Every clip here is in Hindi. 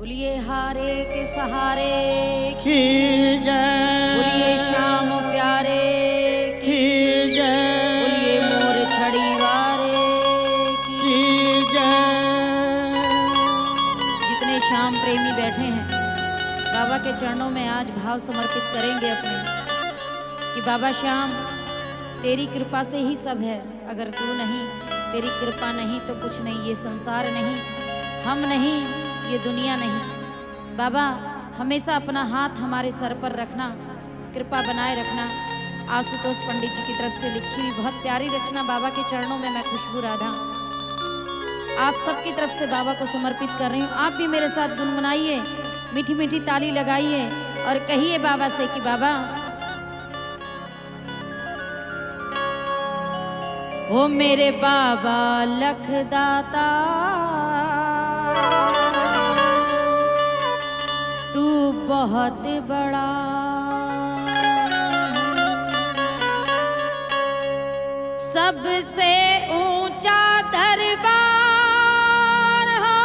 बोलिए हारे के सहारे की जय। बोलिए शाम प्यारे की जय। बोलिए मोर छड़ी वारे की जय। जितने श्याम प्रेमी बैठे हैं बाबा के चरणों में आज भाव समर्पित करेंगे अपने कि बाबा श्याम तेरी कृपा से ही सब है अगर तू नहीं तेरी कृपा नहीं तो कुछ नहीं ये संसार नहीं हम नहीं ये दुनिया नहीं। बाबा, हमेशा अपना हाथ हमारे सर पर रखना, कृपा बनाए रखना। आशुतोष पंडित जी की तरफ़ से लिखी हुई बहुत प्यारी रचना बाबा के चरणों में मैं खुशबू राधा। आप सबकी तरफ़ से बाबा को समर्पित कर रही हूँ। आप भी मेरे साथ गुनगुनाइए मीठी मीठी ताली लगाइए और कहिए बाबा से कि बाबा, ओ मेरे बाबा, लखदाता। बहुत बड़ा। सबसे ऊँचा दरबार हो।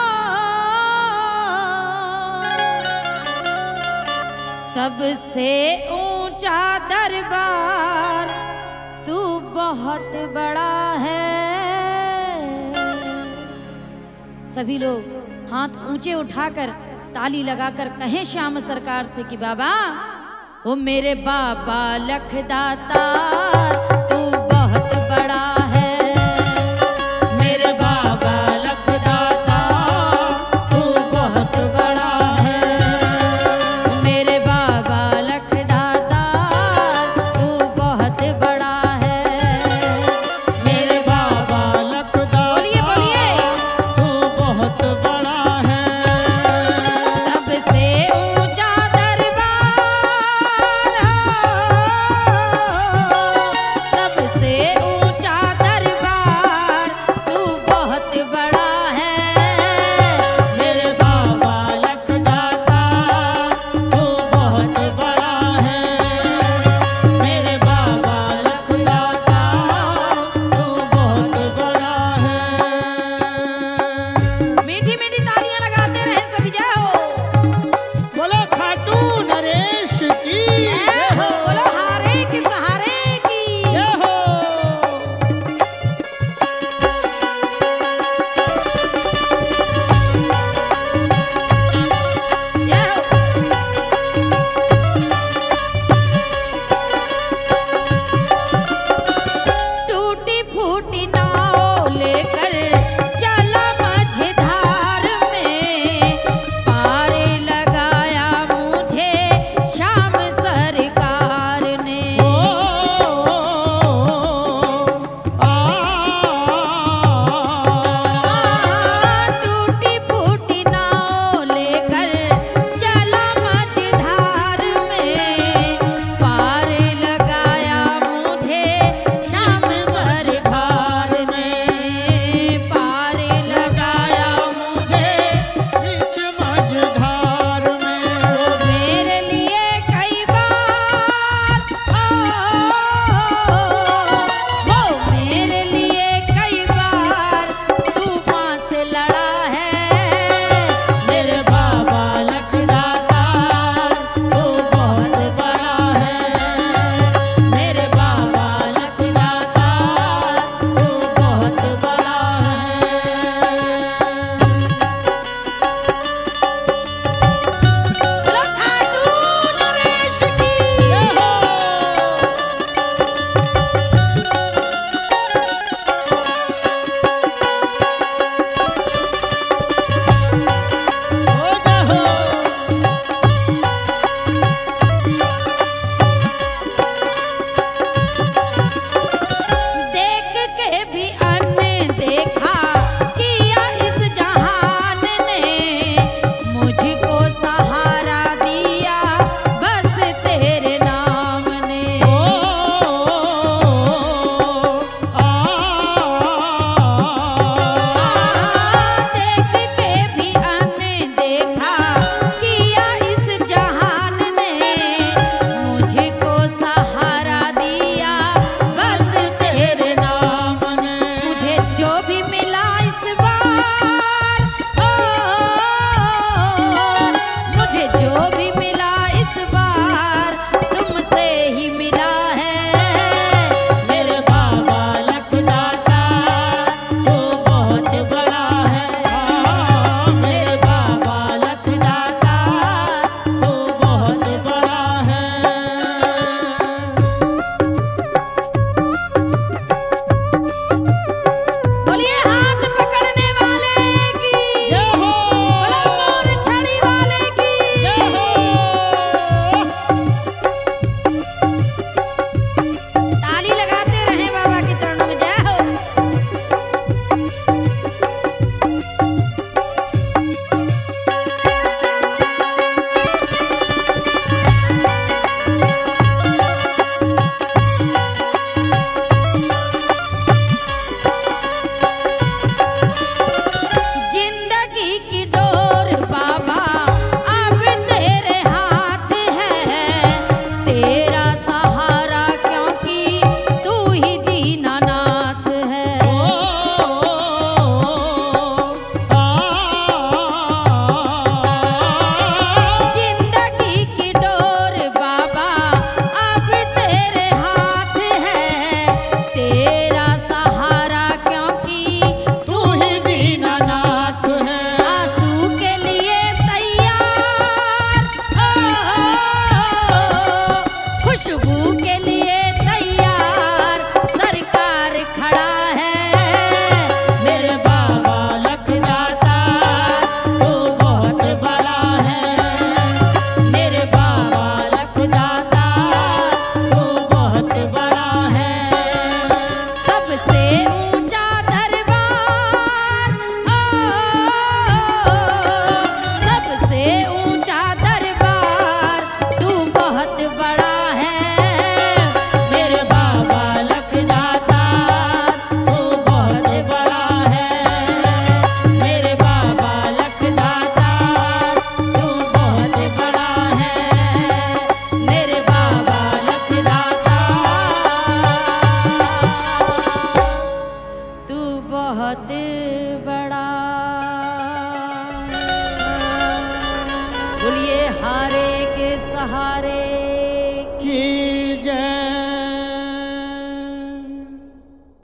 सबसे ऊँचा दरबार, तू बहुत बड़ा है। सभी लोग हाथ ऊँचे उठाकर ताली लगाकर कहें श्याम सरकार से कि बाबा ओ मेरे बाबा लखदाता। बह